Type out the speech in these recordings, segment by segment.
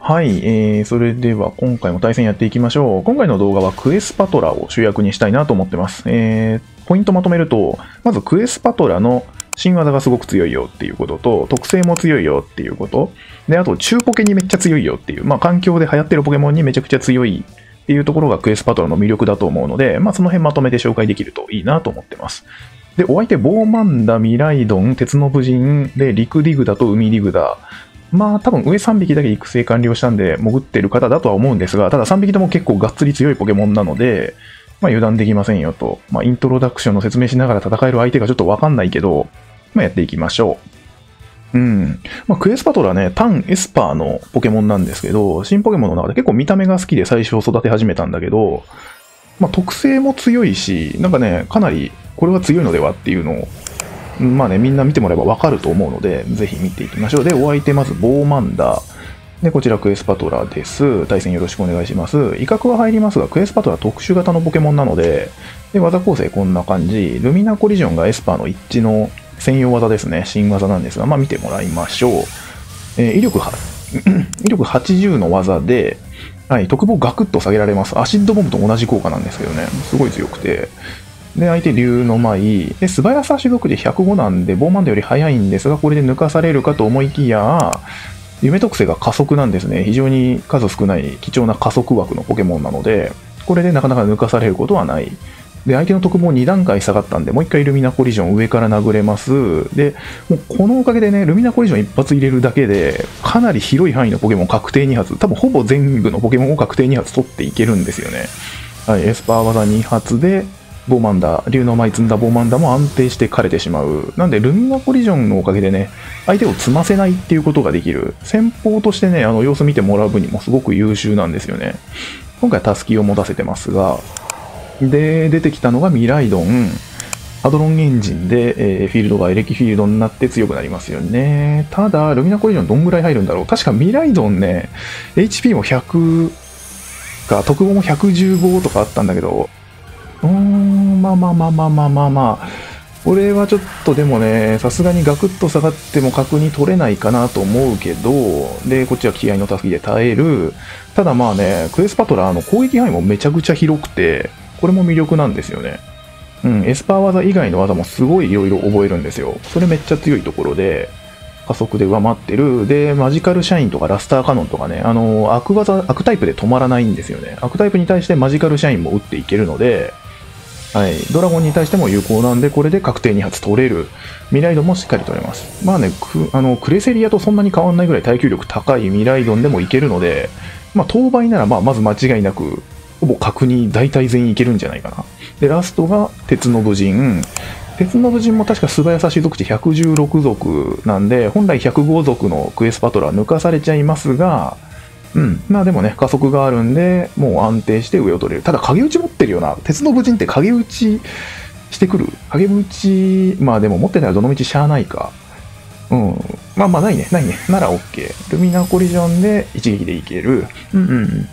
はい、えー、それでは今回も対戦やっていきましょう。今回の動画はクエスパトラを主役にしたいなと思ってます。えー、ポイントまとめると、まずクエスパトラの新技がすごく強いよっていうことと、特性も強いよっていうこと。で、あと中ポケにめっちゃ強いよっていう、まあ環境で流行ってるポケモンにめちゃくちゃ強いっていうところがクエスパトラの魅力だと思うので、まあその辺まとめて紹介できるといいなと思ってます。で、お相手、ボーマンダ、ミライドン、鉄の武人、で、陸ディグダと海ディグダ、まあ多分上3匹だけ育成完了したんで潜ってる方だとは思うんですが、ただ3匹とも結構がっつり強いポケモンなので、まあ油断できませんよと。まあイントロダクションの説明しながら戦える相手がちょっとわかんないけど、まあやっていきましょう。うん。まあ、クエスパトラね、タン・エスパーのポケモンなんですけど、新ポケモンの中で結構見た目が好きで最初育て始めたんだけど、まあ、特性も強いし、なんかね、かなりこれは強いのではっていうのをまあね、みんな見てもらえばわかると思うので、ぜひ見ていきましょう。で、お相手まず、ボーマンダー。で、こちらクエスパトラです。対戦よろしくお願いします。威嚇は入りますが、クエスパトラ特殊型のポケモンなので、で、技構成こんな感じ。ルミナコリジョンがエスパーの一致の専用技ですね。新技なんですが、まあ見てもらいましょう。えー、威力は、威力80の技で、はい、特防ガクッと下げられます。アシッドボムと同じ効果なんですけどね、すごい強くて。で、相手竜の舞。で、素早さ種族で105なんで、ボーマンドより速いんですが、これで抜かされるかと思いきや、夢特性が加速なんですね。非常に数少ない貴重な加速枠のポケモンなので、これでなかなか抜かされることはない。で、相手の特防2段階下がったんで、もう一回ルミナコリジョン上から殴れます。で、もうこのおかげでね、ルミナコリジョン一発入れるだけで、かなり広い範囲のポケモン確定2発、多分ほぼ全部のポケモンを確定2発取っていけるんですよね。はい、エスパー技2発で、ボーマンダ、竜の舞積んだボーマンダも安定して枯れてしまう。なんで、ルミナコリジョンのおかげでね、相手を積ませないっていうことができる。先方としてね、あの、様子見てもらう分にもすごく優秀なんですよね。今回はタスキを持たせてますが、で、出てきたのがミライドン。ハドロンエンジンで、えー、フィールドがエレキフィールドになって強くなりますよね。ただ、ルミナコリジョンどんぐらい入るんだろう確かミライドンね、HP も100か、特防も115とかあったんだけど、まあまあまあまあまあまあまあ。これはちょっとでもね、さすがにガクッと下がっても角に取れないかなと思うけど、で、こっちは気合の助けで耐える。ただまあね、クエスパトラーの攻撃範囲もめちゃくちゃ広くて、これも魅力なんですよね。うん、エスパー技以外の技もすごい色々覚えるんですよ。それめっちゃ強いところで、加速で上回ってる。で、マジカルシャインとかラスターカノンとかね、あの、悪技、悪タイプで止まらないんですよね。悪タイプに対してマジカルシャインも打っていけるので、はい、ドラゴンに対しても有効なんで、これで確定2発取れる。ミライドンもしっかり取れます。まあね、あのクレセリアとそんなに変わんないぐらい耐久力高いミライドンでもいけるので、まあ、当倍ならまあまず間違いなく、ほぼ角に大体全員いけるんじゃないかな。で、ラストが鉄の武人。鉄の武人も確か素早さ種族値116族なんで、本来105族のクエスパトラー抜かされちゃいますが、うん。まあでもね、加速があるんで、もう安定して上を取れる。ただ、影打ち持ってるよな。鉄の武人って影打ちしてくる？影打ち、まあでも持ってたらどの道しゃあないか。うん。まあまあないね、ないね。なら OK。ルミナコリジョンで一撃でいける。うんうん。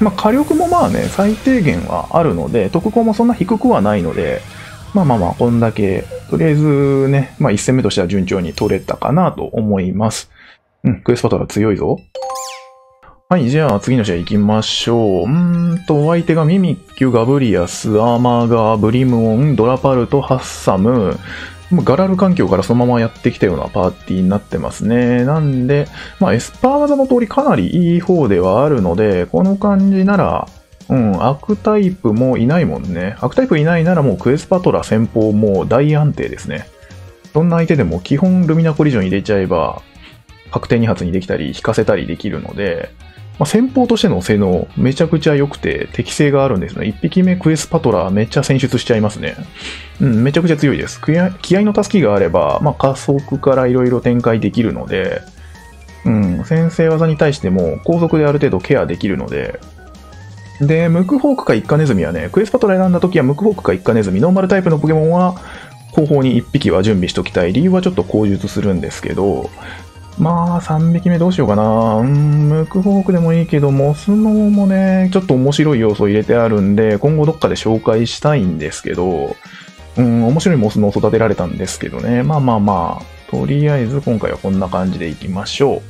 まあ火力もまあね、最低限はあるので、特攻もそんな低くはないので、まあまあまあ、こんだけ、とりあえずね、まあ一戦目としては順調に取れたかなと思います。うん、クエスパトラ強いぞ。はい、じゃあ次の試合行きましょう。うんと、お相手がミミッキュ、ガブリアス、アーマーガー、ブリムオン、ドラパルト、ハッサム、ガラル環境からそのままやってきたようなパーティーになってますね。なんで、まあ、エスパー技の通りかなりいい方ではあるので、この感じなら、うん、悪タイプもいないもんね。悪タイプいないならもうクエスパトラ先方も大安定ですね。どんな相手でも基本ルミナコリジョン入れちゃえば、確定2発にできたり、引かせたりできるので、まあ、戦法としての性能めちゃくちゃ良くて適性があるんですね。1匹目クエスパトラーめっちゃ選出しちゃいますね。うん、めちゃくちゃ強いです。気合の助けがあれば、まあ、加速から色々展開できるので、うん、先制技に対しても高速である程度ケアできるので、で、ムクホークかイッカネズミはね、クエスパトラ選んだ時はムクホークかイッカネズミ、ノーマルタイプのポケモンは後方に1匹は準備しときたい。理由はちょっと口述するんですけど、まあ、3匹目どうしようかな。うん、ムクホークでもいいけど、モスノーもね、ちょっと面白い要素を入れてあるんで、今後どっかで紹介したいんですけど、うん、面白いモスノー育てられたんですけどね。まあまあまあ、とりあえず今回はこんな感じでいきましょ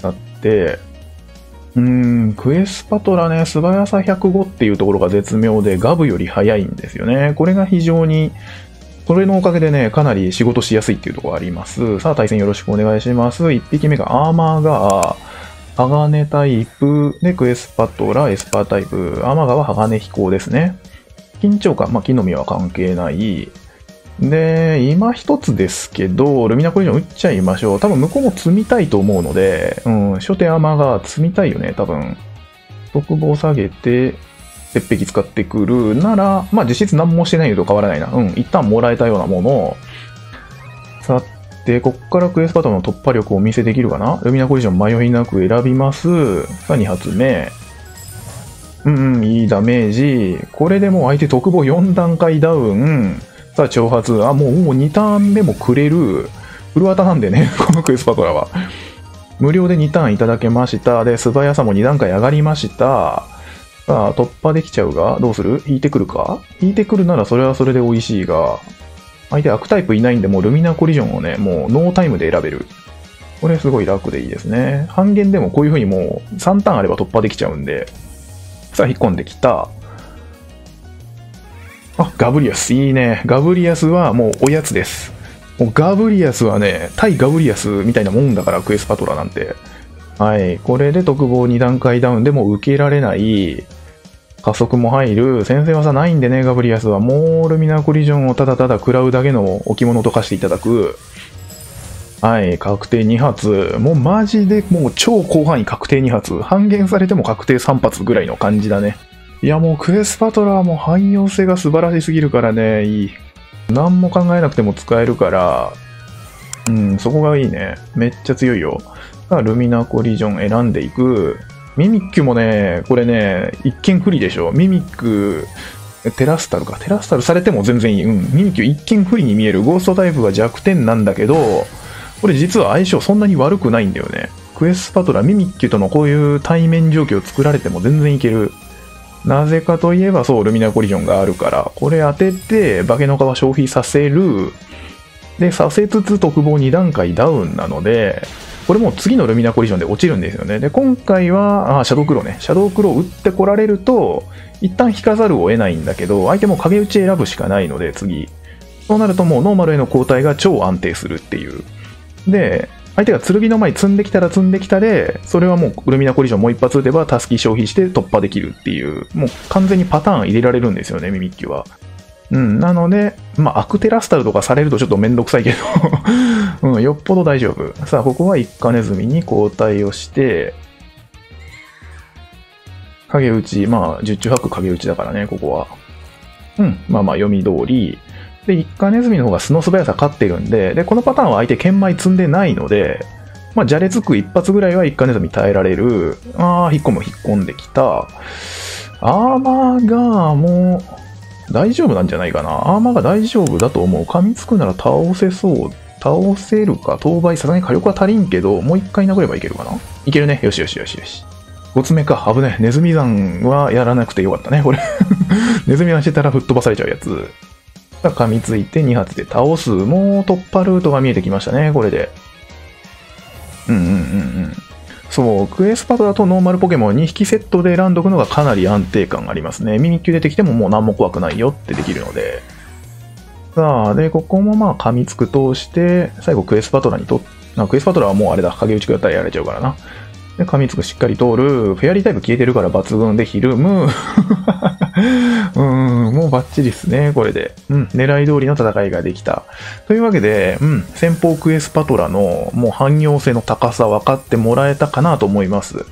う。だって、うん、クエスパトラね、素早さ105っていうところが絶妙で、ガブより速いんですよね。これが非常に、それのおかげでね、かなり仕事しやすいっていうところあります。さあ、対戦よろしくお願いします。1匹目がアーマーガ、鋼タイプでクエスパトラ、エスパータイプ、アーマーガーは鋼飛行ですね。緊張感、まあ、木の実は関係ない。で、今一つですけど、ルミナコリジョン打っちゃいましょう。多分向こうも積みたいと思うので、うん、初手アーマーガ積みたいよね、多分。特防下げて、鉄壁使ってくるなら、まあ実質何もしてないのと変わらないな。うん、一旦もらえたようなものを、さて、こっからクエスパトの突破力をお見せできるかな？ルミナコリジョン迷いなく選びます。さあ、2発目。うんうん、いいダメージ。これでもう相手特防4段階ダウン。さあ、挑発。あ、もう、もう2ターン目もくれる。フルワタなんでね、このクエスパトラは。無料で2ターンいただけました。で、素早さも2段階上がりました。さあ、突破できちゃうが、どうする？引いてくるか？引いてくるならそれはそれで美味しいが、相手悪タイプいないんで、もうルミナコリジョンをね、もうノータイムで選べる。これすごい楽でいいですね。半減でもこういう風にもう3ターンあれば突破できちゃうんで、さあ、引っ込んできた。あ、ガブリアス、いいね。ガブリアスはもうおやつです。もうガブリアスはね、対ガブリアスみたいなもんだから、クエスパトラなんて。はい。これで特防2段階ダウンでも受けられない。加速も入る。先制技ないんでね、ガブリアスは。もうルミナコリジョンをただただ食らうだけの置物と化していただく。はい。確定2発。もうマジでもう超広範囲確定2発。半減されても確定3発ぐらいの感じだね。いやもうクエスパトラも汎用性が素晴らしすぎるからね、いい。何も考えなくても使えるから、うん、そこがいいね。めっちゃ強いよ。さあ、ルミナコリジョン選んでいく。ミミッキュもね、これね、一見不利でしょ。ミミック、テラスタルか。テラスタルされても全然いい。うん。ミミッキュ一見不利に見える。ゴーストタイプが弱点なんだけど、これ実は相性そんなに悪くないんだよね。クエスパトラ、ミミッキュとのこういう対面状況を作られても全然いける。なぜかといえば、そう、ルミナコリジョンがあるから、これ当てて、化けの皮消費させる。で、させつつ特防2段階ダウンなので、これも次のルミナコリジョンで落ちるんですよね。で、今回は、あ、シャドウクローね。シャドウクロー打ってこられると、一旦引かざるを得ないんだけど、相手も影打ち選ぶしかないので、次。そうなるともうノーマルへの交代が超安定するっていう。で、相手が剣の前に積んできたら積んできたで、それはもうルミナコリジョンもう一発撃てば、タスキ消費して突破できるっていう、もう完全にパターン入れられるんですよね、ミミッキュは。うん、なので、まあ、アクテラスタルとかされるとちょっとめんどくさいけど うん、よっぽど大丈夫。さあ、ここは一カネズミに交代をして、影打ち、まあ、十中八九影打ちだからね、ここは。うん、まあまあ読み通り、で、一家ネズミの方が素の素早さ勝ってるんで、で、このパターンは相手剣舞積んでないので、まあ、じゃれつく一発ぐらいは一家ネズミ耐えられる。ああ、引っ込む、引っ込んできた。アーマーがも、大丈夫なんじゃないかな。アーマーが大丈夫だと思う。噛みつくなら倒せそう。倒せるか。当倍さすがに火力は足りんけど、もう一回殴ればいけるかないけるね。よしよしよしよし。5つ目か。危ね。ネズミ山はやらなくてよかったね。これ ネズミ山してたら吹っ飛ばされちゃうやつ。が噛みついて2発で倒す。もう突破ルートが見えてきましたね、これで。うんうんうん。そう、クエスパトだとノーマルポケモン2匹セットで選んどくのがかなり安定感がありますね。ミニッキュ出てきてももう何も怖くないよってできるので。さあ、で、ここもまあ噛みつく通して、最後クエスパトラにと、クエスパトラはもうあれだ、影打ちくだったらやられちゃうからな。で、噛みつくしっかり通る。フェアリータイプ消えてるから抜群でひるむ。うん、もうバッチリですね、これで。うん、狙い通りの戦いができた。というわけで、うん、先方クエスパトラのもう汎用性の高さ分かってもらえたかなと思います。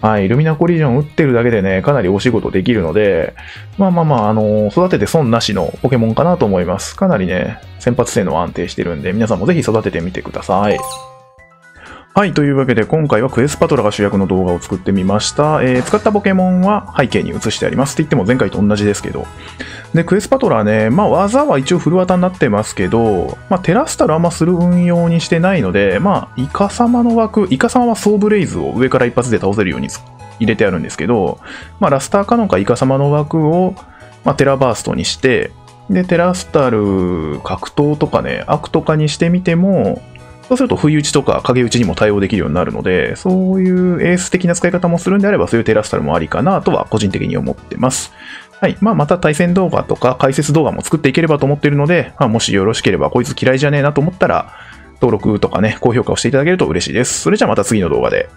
はい、ルミナコリジョン打ってるだけでね、かなりお仕事できるので、まあまあまあ、あの育てて損なしのポケモンかなと思います。かなりね、先発性能安定してるんで、皆さんもぜひ育ててみてください。はい。というわけで、今回はクエスパトラが主役の動画を作ってみました。えー、使ったポケモンは背景に映してあります。って言っても前回と同じですけど。で、クエスパトラね、まあ技は一応フル技になってますけど、まあテラスタルあんまする運用にしてないので、まあイカ様の枠、イカ様はソーブレイズを上から一発で倒せるように入れてあるんですけど、まあラスターカノンかイカ様の枠を、まあテラバーストにして、で、テラスタル格闘とかね、悪とかにしてみても、そうすると、不意打ちとか影打ちにも対応できるようになるので、そういうエース的な使い方もするんであれば、そういうテラスタルもありかなとは個人的に思ってます。はい。まあ、また対戦動画とか解説動画も作っていければと思っているので、まあ、もしよろしければ、こいつ嫌いじゃねえなと思ったら、登録とかね、高評価をしていただけると嬉しいです。それじゃあまた次の動画で。